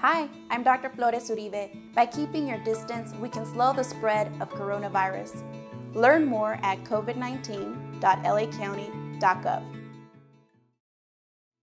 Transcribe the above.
Hi, I'm Dr. Flores Uribe. By keeping your distance, we can slow the spread of coronavirus. Learn more at covid19.lacounty.gov.